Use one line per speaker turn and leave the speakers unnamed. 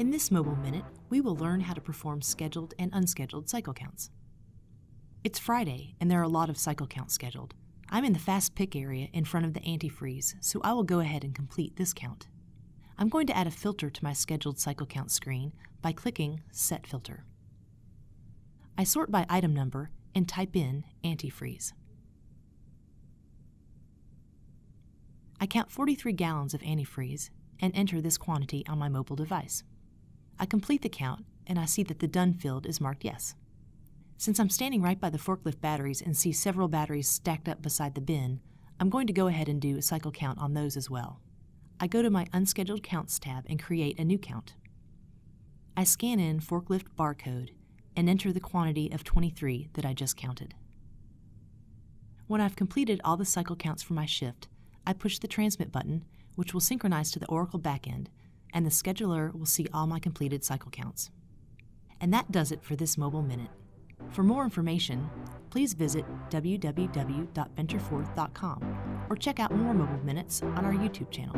In this mobile minute, we will learn how to perform scheduled and unscheduled cycle counts. It's Friday, and there are a lot of cycle counts scheduled. I'm in the fast pick area in front of the antifreeze, so I will go ahead and complete this count. I'm going to add a filter to my scheduled cycle count screen by clicking Set Filter. I sort by item number and type in antifreeze. I count 43 gallons of antifreeze and enter this quantity on my mobile device. I complete the count and I see that the Done field is marked Yes. Since I'm standing right by the forklift batteries and see several batteries stacked up beside the bin, I'm going to go ahead and do a cycle count on those as well. I go to my Unscheduled Counts tab and create a new count. I scan in forklift barcode and enter the quantity of 23 that I just counted. When I've completed all the cycle counts for my shift, I push the transmit button, which will synchronize to the Oracle backend, and the scheduler will see all my completed cycle counts. And that does it for this mobile minute. For more information, please visit www.ventureforth.com or check out more mobile minutes on our YouTube channel.